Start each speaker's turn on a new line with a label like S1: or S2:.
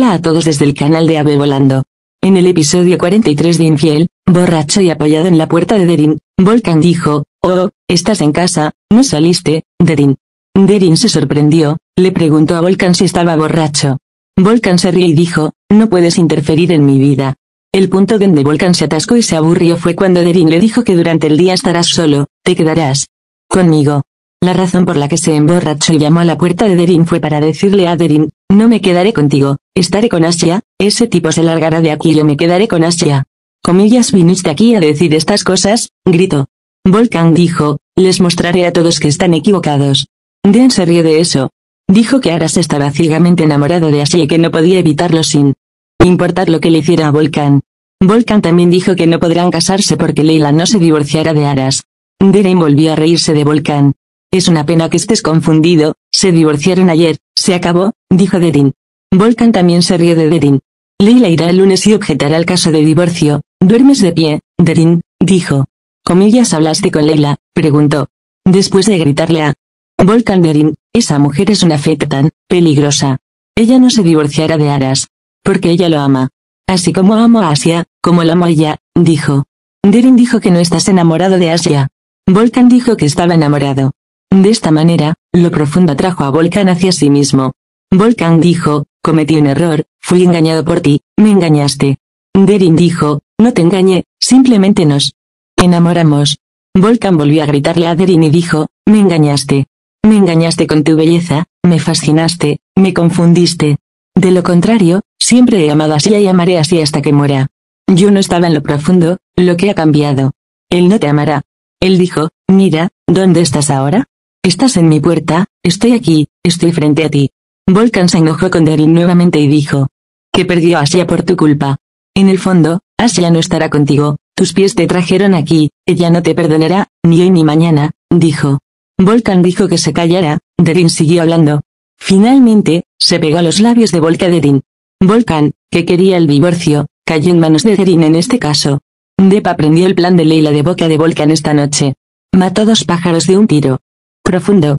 S1: Hola a todos desde el canal de Ave Volando. En el episodio 43 de Infiel, borracho y apoyado en la puerta de Derin, Volkan dijo, Oh, estás en casa, no saliste, Derin. Derin se sorprendió, le preguntó a Volkan si estaba borracho. Volkan se rió y dijo, no puedes interferir en mi vida. El punto donde Volkan se atascó y se aburrió fue cuando Derin le dijo que durante el día estarás solo, te quedarás conmigo. La razón por la que se emborrachó y llamó a la puerta de Derin fue para decirle a Derin, no me quedaré contigo, estaré con Asia, ese tipo se largará de aquí y yo me quedaré con Asia. Comillas viniste aquí a decir estas cosas, gritó. Volkan dijo, les mostraré a todos que están equivocados. Dean se rió de eso. Dijo que Aras estaba ciegamente enamorado de Asia y que no podía evitarlo sin importar lo que le hiciera a Volkan. Volkan también dijo que no podrán casarse porque Leila no se divorciará de Aras. Derin volvió a reírse de Volkan. Es una pena que estés confundido, se divorciaron ayer, se acabó, dijo Derin. Volkan también se rió de Derin. Leila irá el lunes y objetará el caso de divorcio. ¿Duermes de pie, Derin? dijo. Comillas hablaste con Leila, preguntó. Después de gritarle a Volkan Derin, esa mujer es una feta tan peligrosa. Ella no se divorciará de Aras. Porque ella lo ama. Así como amo a Asia, como lo amo a ella, dijo. Derin dijo que no estás enamorado de Asia. Volkan dijo que estaba enamorado. De esta manera, lo profundo atrajo a Volkan hacia sí mismo. Volkan dijo, cometí un error, fui engañado por ti, me engañaste. Derin dijo, no te engañé, simplemente nos enamoramos. Volkan volvió a gritarle a Derin y dijo, me engañaste. Me engañaste con tu belleza, me fascinaste, me confundiste. De lo contrario, siempre he amado así y amaré así hasta que muera. Yo no estaba en lo profundo, lo que ha cambiado. Él no te amará. Él dijo, mira, ¿dónde estás ahora? Estás en mi puerta, estoy aquí, estoy frente a ti. Volkan se enojó con Derin nuevamente y dijo. Que perdió a Asia por tu culpa. En el fondo, Asia no estará contigo, tus pies te trajeron aquí, ella no te perdonará, ni hoy ni mañana, dijo. Volkan dijo que se callara, Derin siguió hablando. Finalmente, se pegó a los labios de Volka Derin. Volkan, que quería el divorcio, cayó en manos de Derin en este caso. Dep aprendió el plan de Leila de boca de Volkan esta noche. Mató dos pájaros de un tiro profundo,